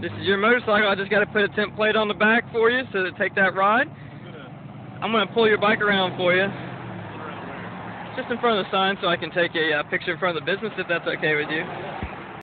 This is your motorcycle. I just got to put a temp plate on the back for you so to take that ride. I'm gonna pull your bike around for you, just in front of the sign so I can take a uh, picture in front of the business if that's okay with you.